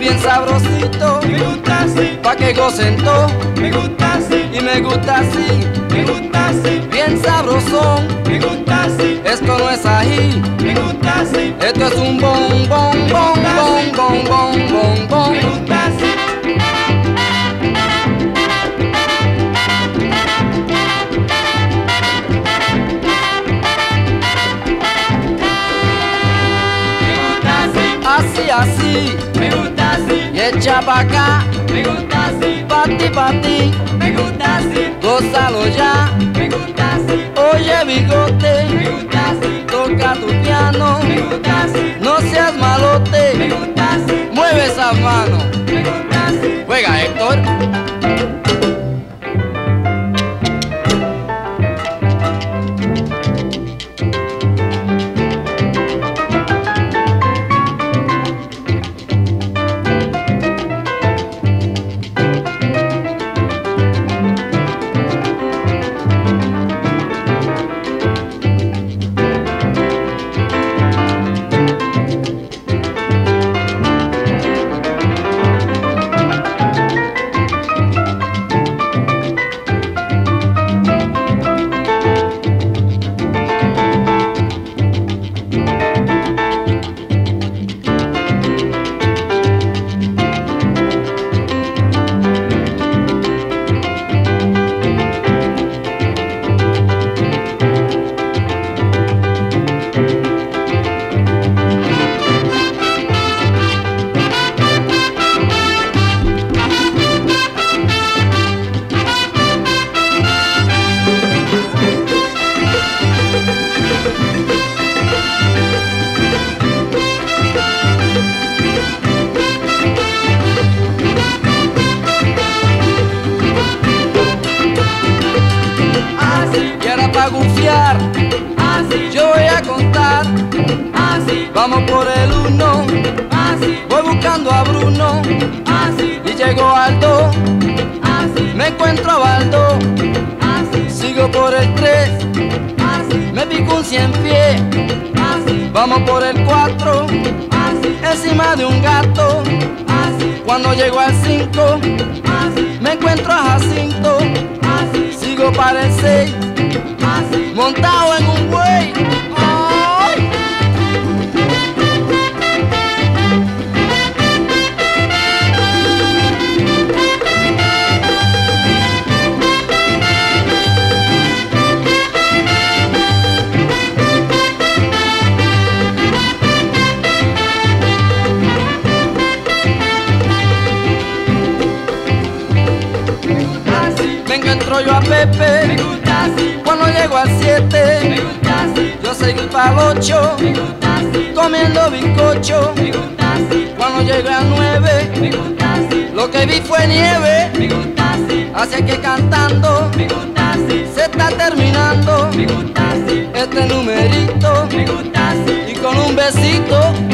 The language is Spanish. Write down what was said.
bien sabrosito, me gusta así, pa' que gocen todo. me gusta así, Y me gusta así, me gusta así, bien sabrosón. me gusta así, Esto no es ají, me gusta así, esto es un bon, bon, gusta así, y echa pa' acá, me gusta así, pa' ti, pa' ti. me gusta así, Gózalo ya, me gusta así, oye Pa' gufiar, así, yo voy a contar. así, Vamos por el uno, así, voy buscando a Bruno. así, Y llegó Aldo, así, me encuentro a Baldo. así, Sigo por el tres, así, me pico un cien pie. así, Vamos por el cuatro, así, encima de un gato. así, Cuando llego al cinco, así, me encuentro a Jacinto. así, Sigo para el seis. Montado en un cuando entro yo a Pepe. Cuando llego al 7. Yo seguí para 8. Comiendo bizcocho. Cuando llegué a 9. Lo que vi fue nieve. Me gusta así. Que cantando. Se está terminando. Este numerito. Gusta. Y con un besito.